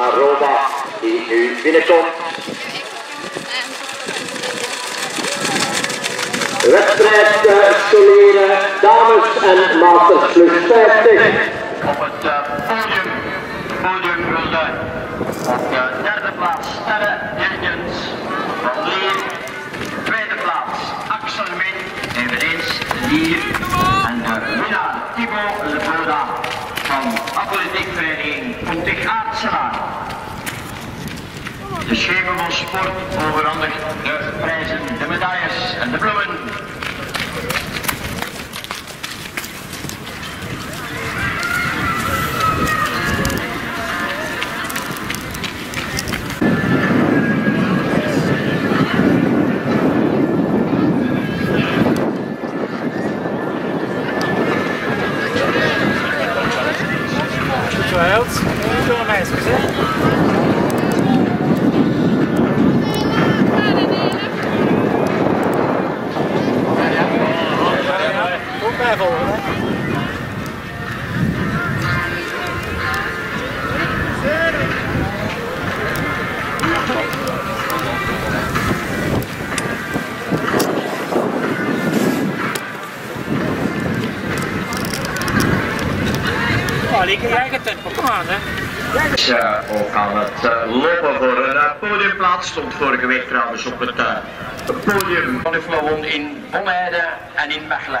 naar Roma, die nu binnenkomt. Wedstrijd Soleren, dames en masters plus 50. Op het uh, podium, podium wilde op de derde plaats Sterre Jurgens van Leer. Tweede plaats Axel Wit, eveneens Lier. En de winnaar Thibaut Leboda van atletiekvereniging Pontig Aartselaar. De Sport overhandigt de prijzen, de medailles en de bloemen Krijg het tempo. Kom aan, hè? is uh, ook aan het uh, lopen voor een uh, podiumplaats. Stond vorige week trouwens op het podium van de in Onheide en in Mechelen.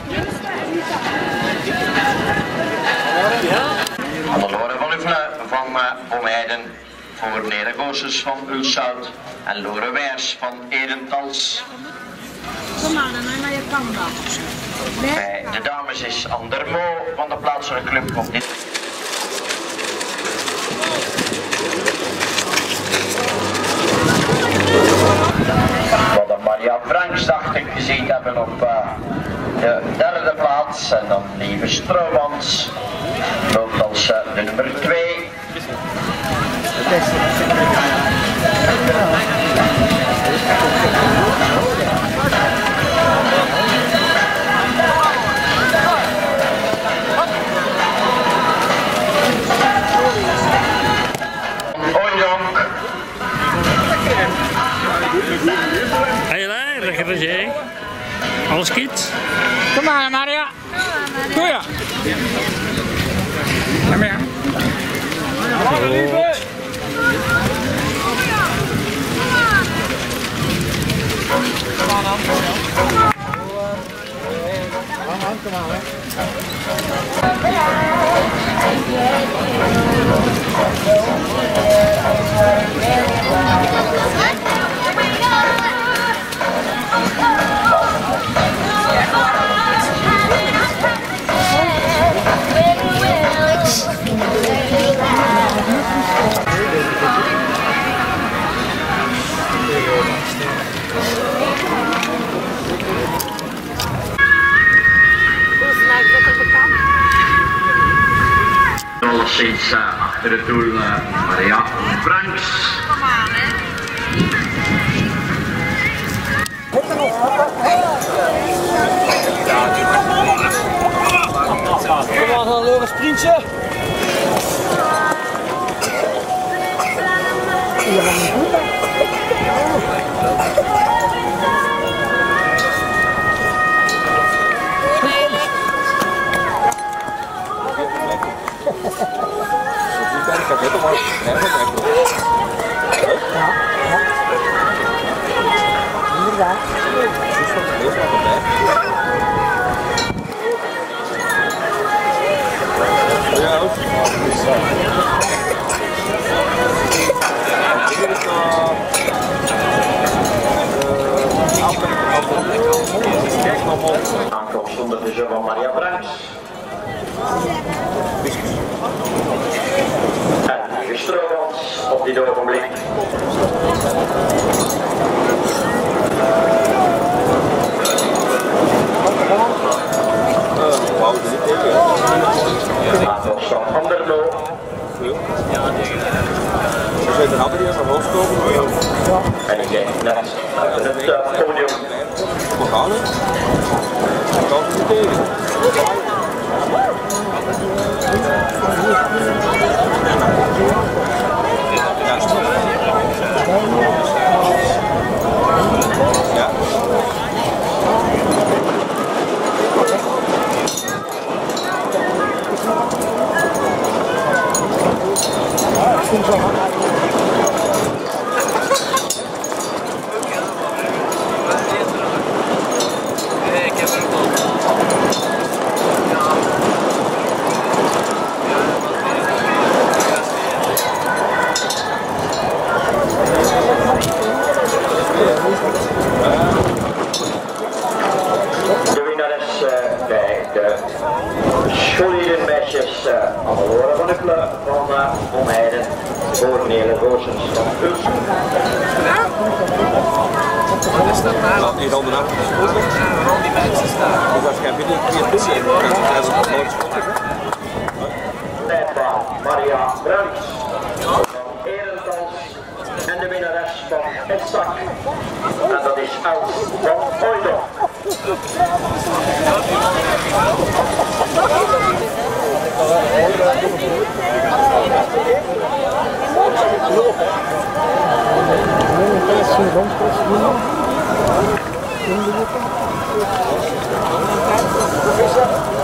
voor Nedergoossens van Ulshout en Lore Wijers van Edentals. Bij de dames is Andermo van de plaatselijke club of dit. Wat de Maria Franks dacht ik gezien hebben op uh, de derde plaats. En dan Lieve Stroomans loopt als uh, de nummer 2. Alles goed? Kom maar, Maria. Kom ja. Kom maar. Kom maar, hè. Hoe snel ik alleszins uh, achter het doel uh, Maria Franks. Kom aan, hè. Kom aan, een Aankomst onder de jeu van Maria Franks. En Gestrooms op dit ogenblik. Aankomst van Anderlo. We zijn er altijd eerst aan hoofd komen. En ik denk net achter het eh, podium. We gaan het. Ik kan het tegen. De scholierenmeisjes uh, Amalora van de club van uh, Omheiden voor Nele Roosens van Ulst. Laat die handen af. Dus als jij binnen vier punten hebt, dan zijn ze nog nooit schottig. Tijdbaan Maria Bruins van Erentals en de winnares van het zak. En dat is Els van vamos prosseguindo. Vamos voltar.